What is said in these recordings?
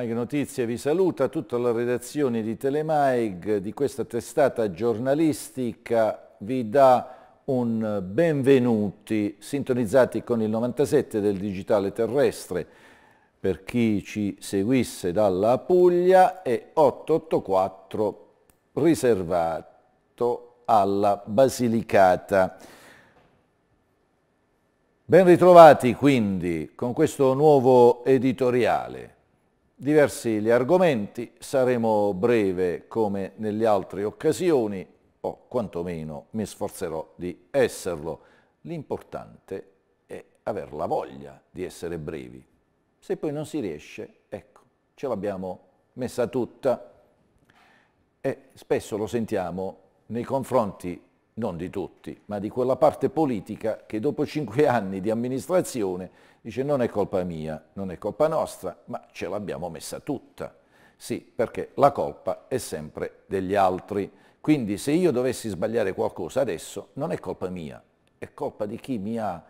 Maig Notizie vi saluta, tutta la redazione di Telemaig, di questa testata giornalistica, vi dà un benvenuti, sintonizzati con il 97 del digitale terrestre, per chi ci seguisse dalla Puglia, e 884 riservato alla Basilicata. Ben ritrovati quindi con questo nuovo editoriale. Diversi gli argomenti, saremo breve come nelle altre occasioni, o quantomeno mi sforzerò di esserlo. L'importante è aver la voglia di essere brevi. Se poi non si riesce, ecco, ce l'abbiamo messa tutta e spesso lo sentiamo nei confronti non di tutti, ma di quella parte politica che dopo cinque anni di amministrazione dice non è colpa mia, non è colpa nostra, ma ce l'abbiamo messa tutta. Sì, perché la colpa è sempre degli altri. Quindi se io dovessi sbagliare qualcosa adesso, non è colpa mia, è colpa di chi mi ha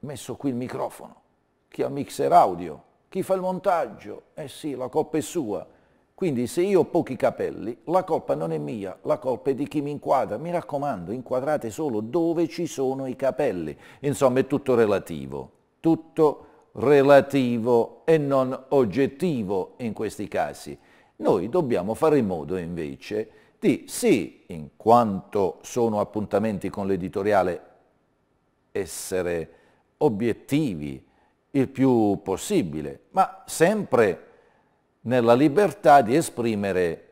messo qui il microfono, chi ha mixer audio, chi fa il montaggio. Eh sì, la colpa è sua quindi se io ho pochi capelli, la colpa non è mia, la colpa è di chi mi inquadra. Mi raccomando, inquadrate solo dove ci sono i capelli. Insomma, è tutto relativo, tutto relativo e non oggettivo in questi casi. Noi dobbiamo fare in modo invece di, sì, in quanto sono appuntamenti con l'editoriale, essere obiettivi il più possibile, ma sempre nella libertà di esprimere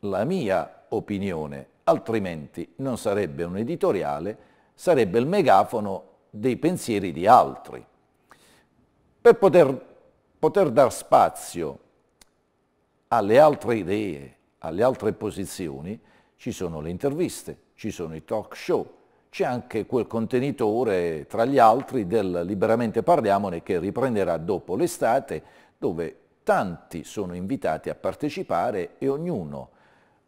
la mia opinione, altrimenti non sarebbe un editoriale, sarebbe il megafono dei pensieri di altri. Per poter, poter dar spazio alle altre idee, alle altre posizioni, ci sono le interviste, ci sono i talk show, c'è anche quel contenitore tra gli altri del Liberamente Parliamone che riprenderà dopo l'estate, dove tanti sono invitati a partecipare e ognuno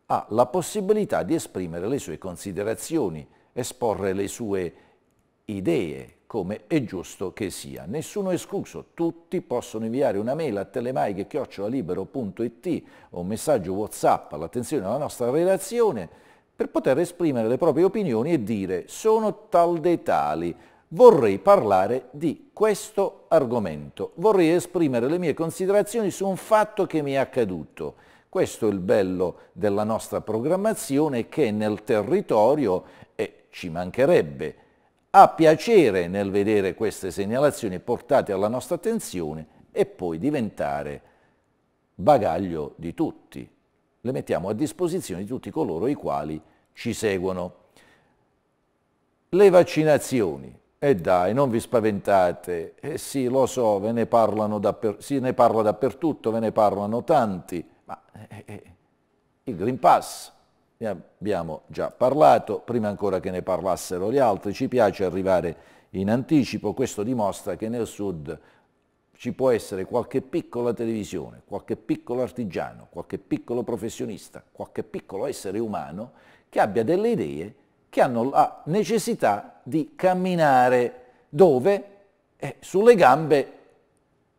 ha la possibilità di esprimere le sue considerazioni, esporre le sue idee, come è giusto che sia. Nessuno escluso, tutti possono inviare una mail a telemaiche.it o un messaggio Whatsapp all'attenzione della nostra redazione per poter esprimere le proprie opinioni e dire sono tal dei tali, vorrei parlare di questo argomento, vorrei esprimere le mie considerazioni su un fatto che mi è accaduto. Questo è il bello della nostra programmazione che nel territorio, e ci mancherebbe, ha piacere nel vedere queste segnalazioni portate alla nostra attenzione e poi diventare bagaglio di tutti. Le mettiamo a disposizione di tutti coloro i quali ci seguono. Le vaccinazioni. E dai, non vi spaventate. Eh sì, lo so, ve ne parlano dapper, si ne parla dappertutto, ve ne parlano tanti, ma eh, eh, il Green Pass, ne abbiamo già parlato, prima ancora che ne parlassero gli altri, ci piace arrivare in anticipo, questo dimostra che nel Sud ci può essere qualche piccola televisione, qualche piccolo artigiano, qualche piccolo professionista, qualche piccolo essere umano che abbia delle idee che hanno la necessità di camminare dove? Eh, sulle gambe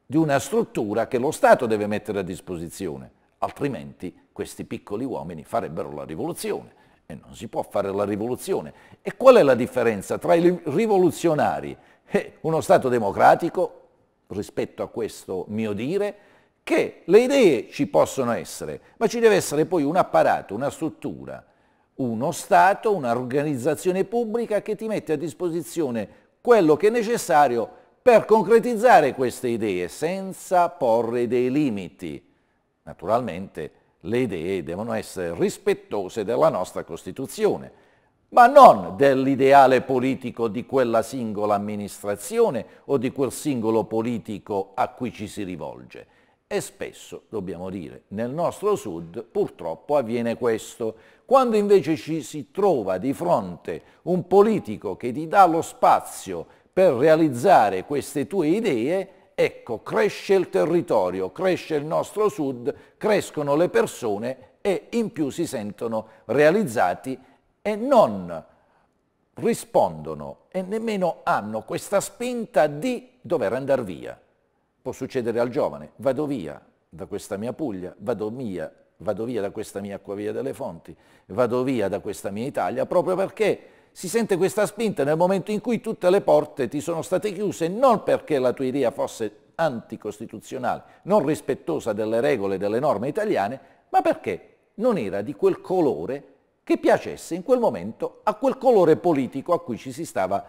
di una struttura che lo Stato deve mettere a disposizione, altrimenti questi piccoli uomini farebbero la rivoluzione e non si può fare la rivoluzione. E qual è la differenza tra i rivoluzionari e uno Stato democratico rispetto a questo mio dire? Che le idee ci possono essere, ma ci deve essere poi un apparato, una struttura, uno Stato, un'organizzazione pubblica che ti mette a disposizione quello che è necessario per concretizzare queste idee senza porre dei limiti. Naturalmente le idee devono essere rispettose della nostra Costituzione, ma non dell'ideale politico di quella singola amministrazione o di quel singolo politico a cui ci si rivolge. E spesso, dobbiamo dire, nel nostro Sud purtroppo avviene questo. Quando invece ci si trova di fronte un politico che ti dà lo spazio per realizzare queste tue idee, ecco, cresce il territorio, cresce il nostro Sud, crescono le persone e in più si sentono realizzati e non rispondono e nemmeno hanno questa spinta di dover andare via può succedere al giovane, vado via da questa mia Puglia, vado via, vado via da questa mia Acquavia delle Fonti, vado via da questa mia Italia, proprio perché si sente questa spinta nel momento in cui tutte le porte ti sono state chiuse, non perché la tua idea fosse anticostituzionale, non rispettosa delle regole e delle norme italiane, ma perché non era di quel colore che piacesse in quel momento a quel colore politico a cui ci si stava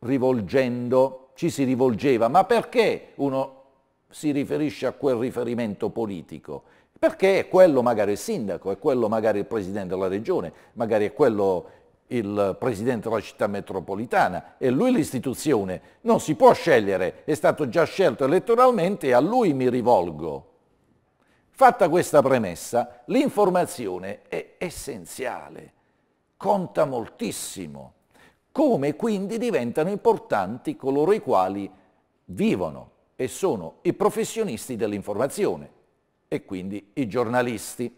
rivolgendo, ci si rivolgeva. Ma perché uno si riferisce a quel riferimento politico? Perché è quello magari il sindaco, è quello magari il presidente della regione, magari è quello il presidente della città metropolitana, è lui l'istituzione, non si può scegliere, è stato già scelto elettoralmente e a lui mi rivolgo. Fatta questa premessa, l'informazione è essenziale, conta moltissimo, come quindi diventano importanti coloro i quali vivono e sono i professionisti dell'informazione e quindi i giornalisti,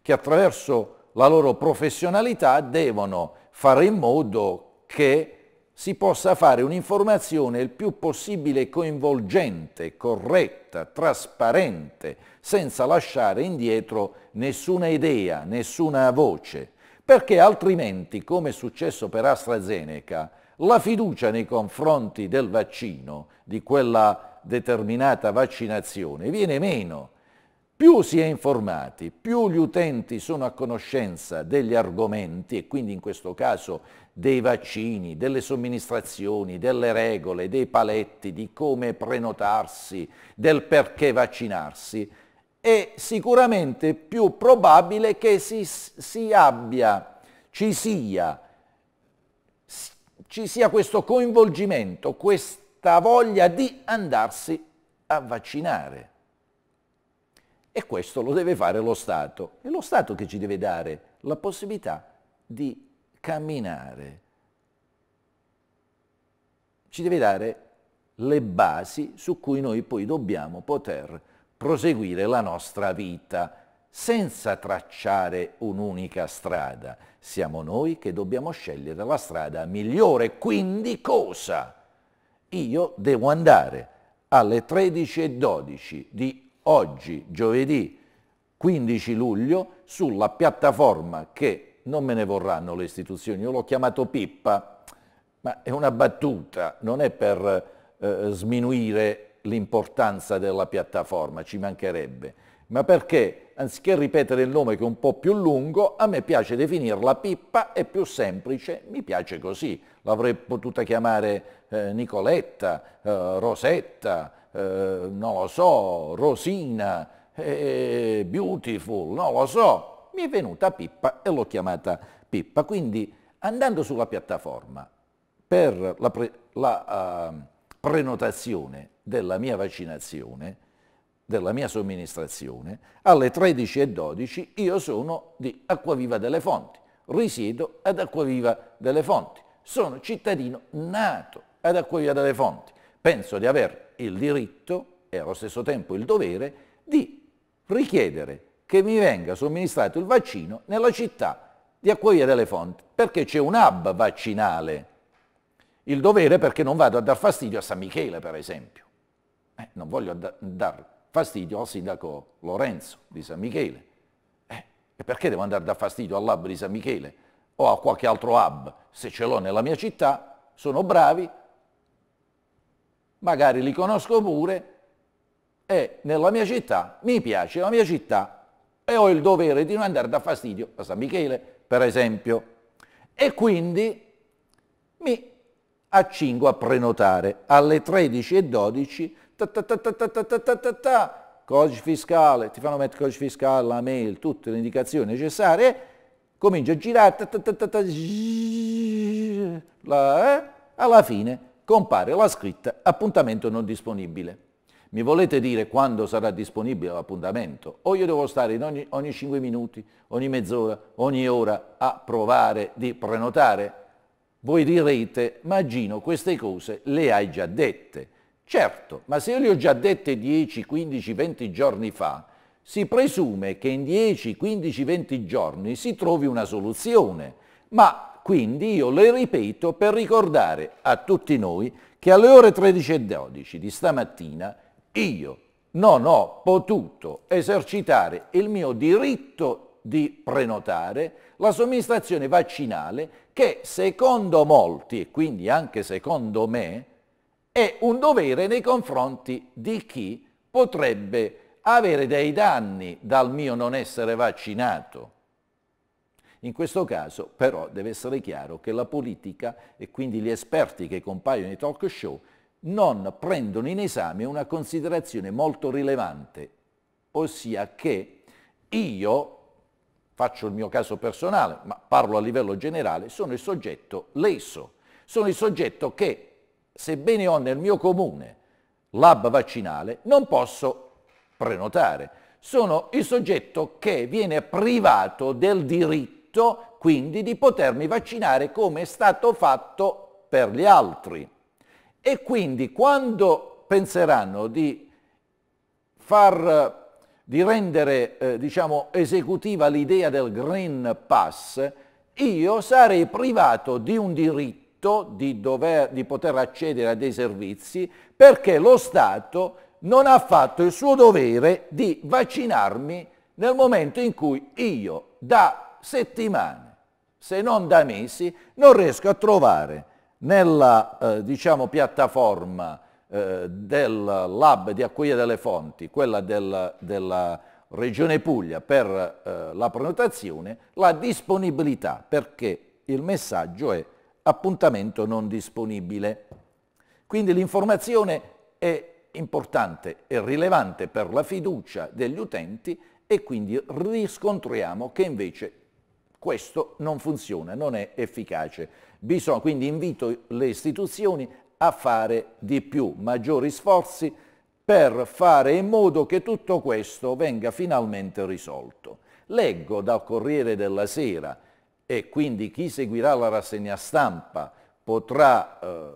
che attraverso la loro professionalità devono fare in modo che si possa fare un'informazione il più possibile coinvolgente, corretta, trasparente, senza lasciare indietro nessuna idea, nessuna voce, perché altrimenti, come è successo per AstraZeneca, la fiducia nei confronti del vaccino, di quella determinata vaccinazione, viene meno. Più si è informati, più gli utenti sono a conoscenza degli argomenti e quindi in questo caso dei vaccini, delle somministrazioni, delle regole, dei paletti, di come prenotarsi, del perché vaccinarsi, è sicuramente più probabile che si, si abbia, ci sia, ci sia questo coinvolgimento, questa voglia di andarsi a vaccinare. E questo lo deve fare lo Stato. È lo Stato che ci deve dare la possibilità di camminare. Ci deve dare le basi su cui noi poi dobbiamo poter proseguire la nostra vita senza tracciare un'unica strada. Siamo noi che dobbiamo scegliere la strada migliore. Quindi cosa? Io devo andare alle 13.12 di oggi, giovedì 15 luglio, sulla piattaforma che non me ne vorranno le istituzioni, io l'ho chiamato Pippa, ma è una battuta, non è per eh, sminuire l'importanza della piattaforma, ci mancherebbe, ma perché anziché ripetere il nome che è un po' più lungo, a me piace definirla Pippa, è più semplice, mi piace così. L'avrei potuta chiamare eh, Nicoletta, eh, Rosetta, eh, non lo so, Rosina, eh, Beautiful, non lo so, mi è venuta Pippa e l'ho chiamata Pippa. Quindi andando sulla piattaforma per la, pre, la uh, prenotazione della mia vaccinazione, della mia somministrazione, alle 13.12 io sono di Acquaviva delle Fonti, risiedo ad Acquaviva delle Fonti, sono cittadino nato ad Acquaviva delle Fonti, penso di aver il diritto e allo stesso tempo il dovere di richiedere che mi venga somministrato il vaccino nella città di Acquavia delle Fonti, perché c'è un hub vaccinale. Il dovere perché non vado a dar fastidio a San Michele, per esempio. Eh, non voglio da dar fastidio al sindaco Lorenzo di San Michele. Eh, e perché devo andare a dar fastidio all'hub di San Michele o a qualche altro hub? Se ce l'ho nella mia città, sono bravi, magari li conosco pure e nella mia città mi piace la mia città e ho il dovere di non andare da fastidio a San Michele, per esempio. E quindi mi accingo a prenotare alle 13.12 codice fiscale, ti fanno mettere codice fiscale, la mail, tutte le indicazioni necessarie, comincio a girare, alla fine compare la scritta appuntamento non disponibile. Mi volete dire quando sarà disponibile l'appuntamento? O io devo stare ogni, ogni 5 minuti, ogni mezz'ora, ogni ora a provare di prenotare? Voi direte, ma Gino, queste cose le hai già dette. Certo, ma se io le ho già dette 10, 15, 20 giorni fa, si presume che in 10, 15, 20 giorni si trovi una soluzione. Ma quindi io le ripeto per ricordare a tutti noi che alle ore 13.12 di stamattina io non ho potuto esercitare il mio diritto di prenotare la somministrazione vaccinale che secondo molti e quindi anche secondo me è un dovere nei confronti di chi potrebbe avere dei danni dal mio non essere vaccinato. In questo caso però deve essere chiaro che la politica e quindi gli esperti che compaiono nei talk show non prendono in esame una considerazione molto rilevante, ossia che io, faccio il mio caso personale, ma parlo a livello generale, sono il soggetto leso, sono il soggetto che, sebbene ho nel mio comune lab vaccinale, non posso prenotare. Sono il soggetto che viene privato del diritto quindi di potermi vaccinare come è stato fatto per gli altri. E quindi quando penseranno di far di rendere eh, diciamo, esecutiva l'idea del Green Pass, io sarei privato di un diritto di, dover, di poter accedere a dei servizi perché lo Stato non ha fatto il suo dovere di vaccinarmi nel momento in cui io da settimane, se non da mesi, non riesco a trovare nella eh, diciamo, piattaforma eh, del lab di Acquia delle Fonti, quella del, della Regione Puglia per eh, la prenotazione, la disponibilità perché il messaggio è appuntamento non disponibile. Quindi l'informazione è importante e rilevante per la fiducia degli utenti e quindi riscontriamo che invece questo non funziona, non è efficace. Bisogna, quindi invito le istituzioni a fare di più, maggiori sforzi per fare in modo che tutto questo venga finalmente risolto. Leggo dal Corriere della Sera e quindi chi seguirà la rassegna stampa potrà eh,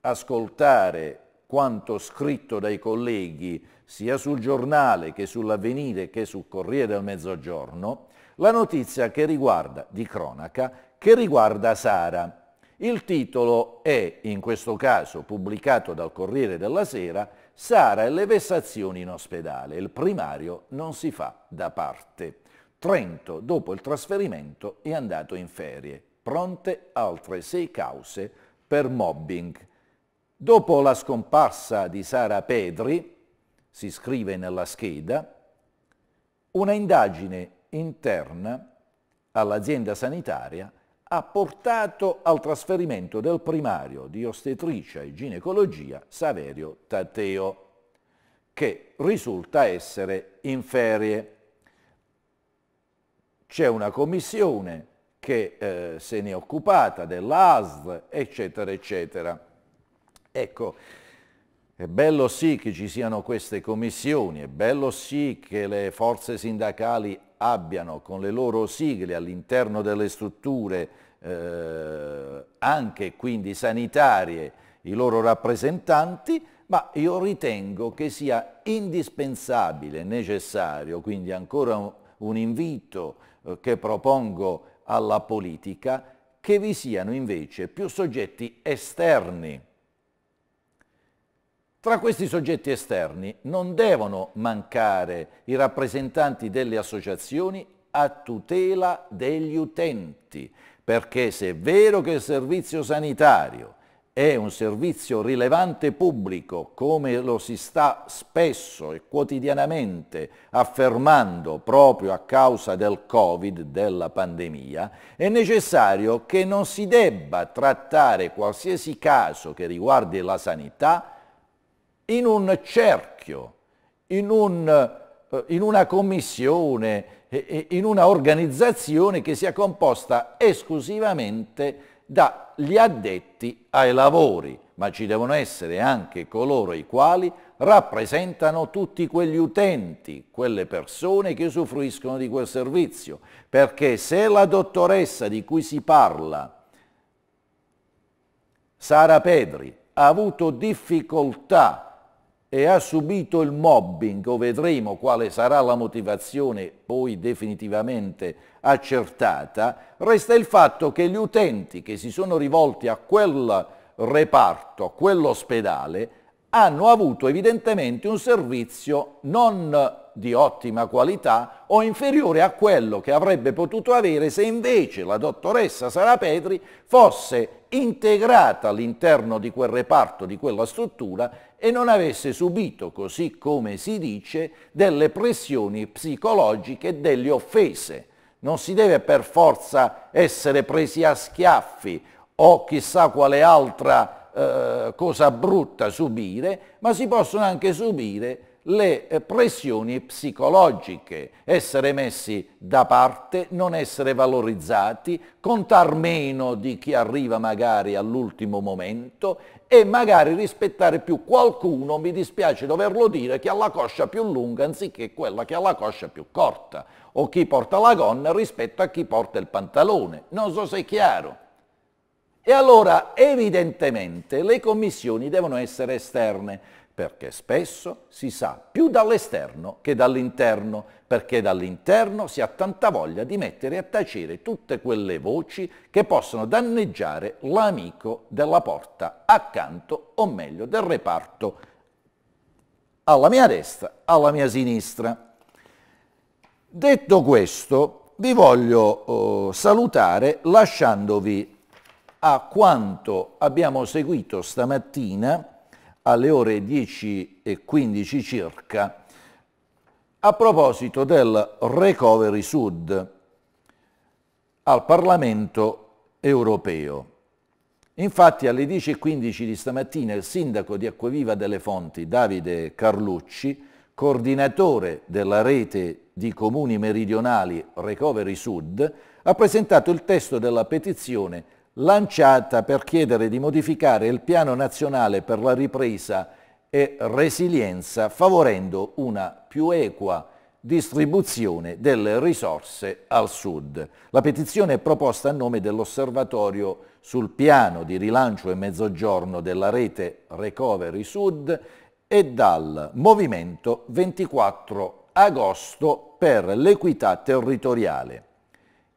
ascoltare quanto scritto dai colleghi sia sul giornale che sull'avvenire che sul Corriere del Mezzogiorno, la notizia che riguarda, di cronaca, che riguarda Sara. Il titolo è, in questo caso, pubblicato dal Corriere della Sera, Sara e le vessazioni in ospedale. Il primario non si fa da parte. Trento, dopo il trasferimento, è andato in ferie. Pronte altre sei cause per mobbing. Dopo la scomparsa di Sara Pedri, si scrive nella scheda, una indagine interna all'azienda sanitaria ha portato al trasferimento del primario di ostetricia e ginecologia Saverio Tatteo, che risulta essere in ferie. C'è una commissione che eh, se ne è occupata dell'ASL, eccetera, eccetera. Ecco, è bello sì che ci siano queste commissioni, è bello sì che le forze sindacali abbiano con le loro sigle all'interno delle strutture eh, anche quindi sanitarie i loro rappresentanti, ma io ritengo che sia indispensabile, necessario, quindi ancora un, un invito eh, che propongo alla politica, che vi siano invece più soggetti esterni tra questi soggetti esterni non devono mancare i rappresentanti delle associazioni a tutela degli utenti, perché se è vero che il servizio sanitario è un servizio rilevante pubblico, come lo si sta spesso e quotidianamente affermando proprio a causa del Covid, della pandemia, è necessario che non si debba trattare qualsiasi caso che riguardi la sanità in un cerchio, in, un, eh, in una commissione, in una organizzazione che sia composta esclusivamente dagli addetti ai lavori, ma ci devono essere anche coloro i quali rappresentano tutti quegli utenti, quelle persone che usufruiscono di quel servizio, perché se la dottoressa di cui si parla, Sara Pedri, ha avuto difficoltà e ha subito il mobbing, o vedremo quale sarà la motivazione poi definitivamente accertata, resta il fatto che gli utenti che si sono rivolti a quel reparto, a quell'ospedale, hanno avuto evidentemente un servizio non di ottima qualità o inferiore a quello che avrebbe potuto avere se invece la dottoressa Sara Petri fosse integrata all'interno di quel reparto, di quella struttura e non avesse subito, così come si dice, delle pressioni psicologiche e delle offese. Non si deve per forza essere presi a schiaffi o chissà quale altra eh, cosa brutta subire, ma si possono anche subire le eh, pressioni psicologiche, essere messi da parte, non essere valorizzati, contar meno di chi arriva magari all'ultimo momento e magari rispettare più qualcuno, mi dispiace doverlo dire, che ha la coscia più lunga anziché quella che ha la coscia più corta, o chi porta la gonna rispetto a chi porta il pantalone. Non so se è chiaro. E allora evidentemente le commissioni devono essere esterne, perché spesso si sa più dall'esterno che dall'interno, perché dall'interno si ha tanta voglia di mettere a tacere tutte quelle voci che possono danneggiare l'amico della porta accanto, o meglio del reparto alla mia destra, alla mia sinistra. Detto questo, vi voglio oh, salutare lasciandovi a quanto abbiamo seguito stamattina alle ore 10 e 15 circa a proposito del Recovery Sud al Parlamento europeo. Infatti alle 10.15 di stamattina il sindaco di Acquaviva delle Fonti, Davide Carlucci, coordinatore della rete di comuni meridionali Recovery Sud, ha presentato il testo della petizione lanciata per chiedere di modificare il piano nazionale per la ripresa e resilienza favorendo una più equa distribuzione delle risorse al Sud. La petizione è proposta a nome dell'Osservatorio sul piano di rilancio e mezzogiorno della rete Recovery Sud e dal Movimento 24 agosto per l'equità territoriale.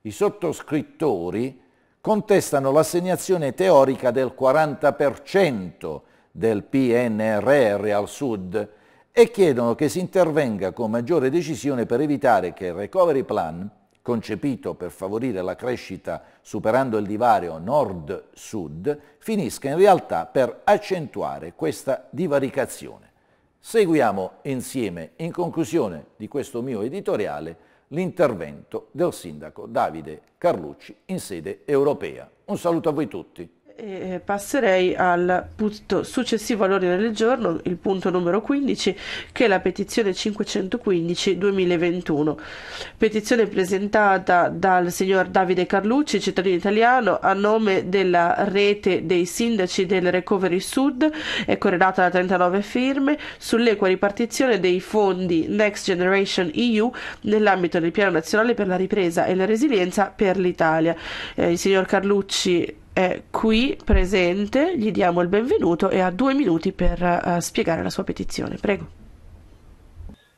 I sottoscrittori contestano l'assegnazione teorica del 40% del PNRR al Sud e chiedono che si intervenga con maggiore decisione per evitare che il Recovery Plan, concepito per favorire la crescita superando il divario nord-sud, finisca in realtà per accentuare questa divaricazione. Seguiamo insieme, in conclusione di questo mio editoriale, l'intervento del sindaco Davide Carlucci in sede europea. Un saluto a voi tutti. E passerei al punto successivo all'ordine del giorno, il punto numero 15, che è la petizione 515-2021. Petizione presentata dal signor Davide Carlucci, cittadino italiano, a nome della rete dei sindaci del Recovery Sud, è corredata da 39 firme, sull'equa ripartizione dei fondi Next Generation EU nell'ambito del Piano Nazionale per la Ripresa e la Resilienza per l'Italia. Eh, il signor Carlucci è qui presente, gli diamo il benvenuto e ha due minuti per uh, spiegare la sua petizione. Prego.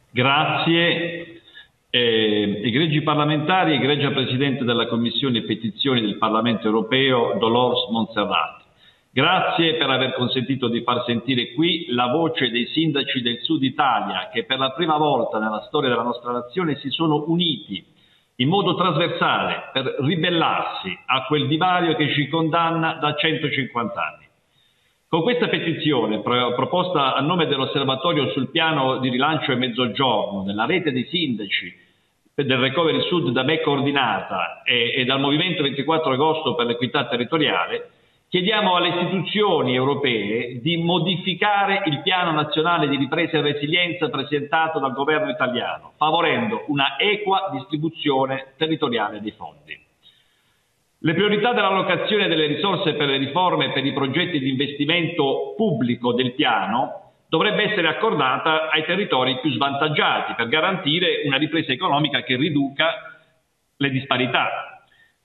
Grazie. Eh, egregi parlamentari, egregia Presidente della Commissione Petizioni del Parlamento Europeo, Dolores Montserrat. Grazie per aver consentito di far sentire qui la voce dei sindaci del Sud Italia che per la prima volta nella storia della nostra nazione si sono uniti in modo trasversale per ribellarsi a quel divario che ci condanna da 150 anni. Con questa petizione, proposta a nome dell'Osservatorio sul piano di rilancio e mezzogiorno, della rete dei sindaci del Recovery Sud da me coordinata e, e dal Movimento 24 agosto per l'equità territoriale, Chiediamo alle istituzioni europee di modificare il piano nazionale di ripresa e resilienza presentato dal governo italiano, favorendo una equa distribuzione territoriale dei fondi. Le priorità dell'allocazione delle risorse per le riforme e per i progetti di investimento pubblico del piano dovrebbe essere accordata ai territori più svantaggiati per garantire una ripresa economica che riduca le disparità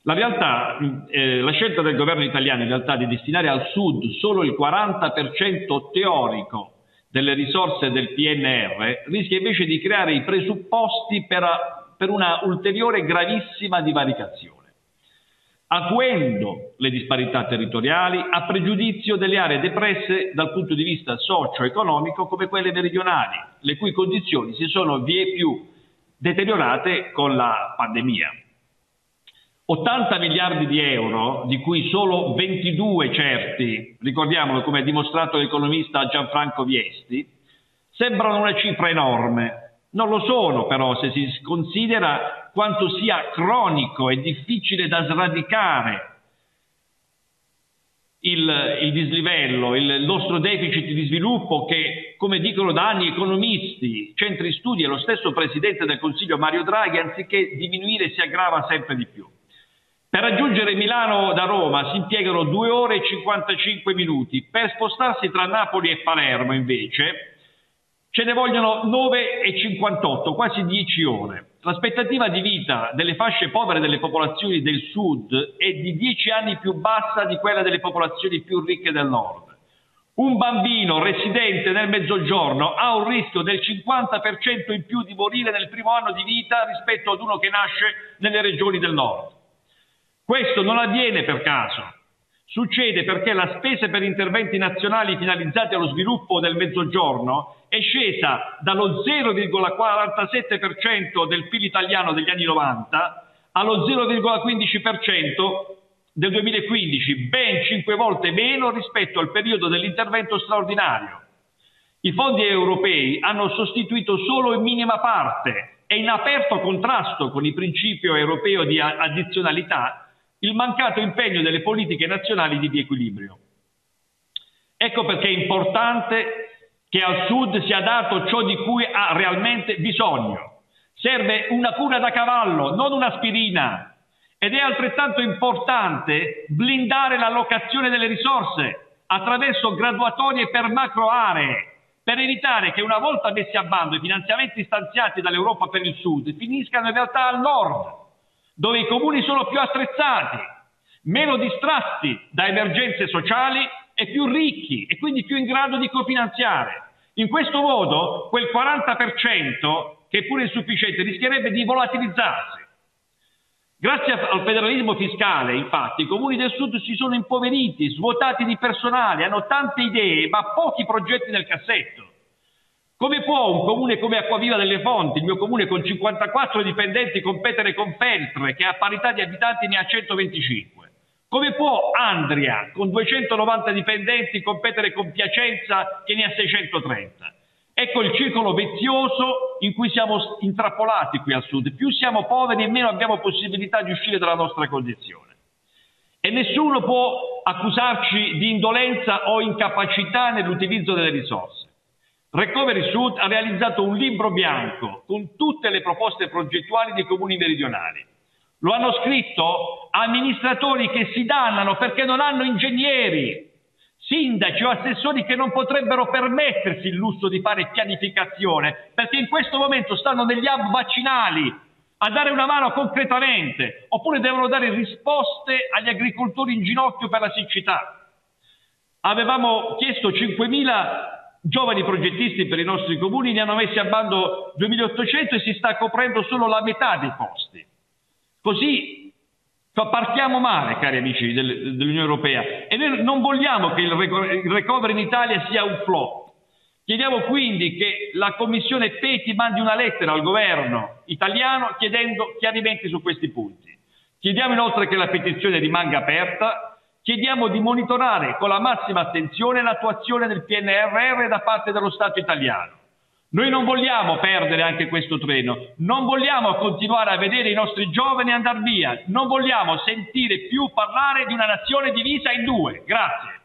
la realtà, eh, la scelta del governo italiano in realtà di destinare al sud solo il 40% teorico delle risorse del PNR rischia invece di creare i presupposti per, per una ulteriore gravissima divaricazione acuendo le disparità territoriali a pregiudizio delle aree depresse dal punto di vista socio-economico come quelle meridionali, le cui condizioni si sono vie più deteriorate con la pandemia. 80 miliardi di euro, di cui solo 22 certi, ricordiamolo come ha dimostrato l'economista Gianfranco Viesti, sembrano una cifra enorme. Non lo sono però se si considera quanto sia cronico e difficile da sradicare il, il, dislivello, il nostro deficit di sviluppo che, come dicono da anni economisti, centri studi e lo stesso Presidente del Consiglio Mario Draghi, anziché diminuire si aggrava sempre di più. Per raggiungere Milano da Roma si impiegano 2 ore e 55 minuti, per spostarsi tra Napoli e Palermo invece ce ne vogliono 9 e 58, quasi 10 ore. L'aspettativa di vita delle fasce povere delle popolazioni del sud è di 10 anni più bassa di quella delle popolazioni più ricche del nord. Un bambino residente nel mezzogiorno ha un rischio del 50% in più di morire nel primo anno di vita rispetto ad uno che nasce nelle regioni del nord. Questo non avviene per caso. Succede perché la spesa per interventi nazionali finalizzati allo sviluppo del Mezzogiorno è scesa dallo 0,47% del PIL italiano degli anni 90 allo 0,15% del 2015, ben 5 volte meno rispetto al periodo dell'intervento straordinario. I fondi europei hanno sostituito solo in minima parte e in aperto contrasto con il principio europeo di addizionalità il mancato impegno delle politiche nazionali di riequilibrio. Ecco perché è importante che al Sud sia dato ciò di cui ha realmente bisogno. Serve una cura da cavallo, non un'aspirina. Ed è altrettanto importante blindare l'allocazione delle risorse attraverso graduatorie per macro aree, per evitare che una volta messi a bando i finanziamenti stanziati dall'Europa per il Sud finiscano in realtà al Nord, dove i comuni sono più attrezzati, meno distratti da emergenze sociali e più ricchi e quindi più in grado di cofinanziare. In questo modo quel 40% che pure insufficiente rischierebbe di volatilizzarsi. Grazie al federalismo fiscale, infatti, i comuni del sud si sono impoveriti, svuotati di personale, hanno tante idee ma pochi progetti nel cassetto. Come può un comune come Acquaviva delle Fonti, il mio comune con 54 dipendenti, competere con Feltre, che a parità di abitanti ne ha 125? Come può Andria, con 290 dipendenti, competere con Piacenza, che ne ha 630? Ecco il circolo vizioso in cui siamo intrappolati qui al sud. Più siamo poveri e meno abbiamo possibilità di uscire dalla nostra condizione. E nessuno può accusarci di indolenza o incapacità nell'utilizzo delle risorse. Recovery Sud ha realizzato un libro bianco con tutte le proposte progettuali dei comuni meridionali. Lo hanno scritto amministratori che si dannano perché non hanno ingegneri, sindaci o assessori che non potrebbero permettersi il lusso di fare pianificazione, perché in questo momento stanno negli hub vaccinali a dare una mano concretamente, oppure devono dare risposte agli agricoltori in ginocchio per la siccità. Avevamo chiesto 5.000 giovani progettisti per i nostri comuni, ne hanno messi a bando 2.800 e si sta coprendo solo la metà dei posti. Così partiamo male, cari amici dell'Unione Europea, e noi non vogliamo che il recovery in Italia sia un flop. Chiediamo quindi che la Commissione Peti mandi una lettera al governo italiano chiedendo chiarimenti su questi punti. Chiediamo inoltre che la petizione rimanga aperta Chiediamo di monitorare con la massima attenzione l'attuazione del PNRR da parte dello Stato italiano. Noi non vogliamo perdere anche questo treno, non vogliamo continuare a vedere i nostri giovani andare via, non vogliamo sentire più parlare di una nazione divisa in due. Grazie.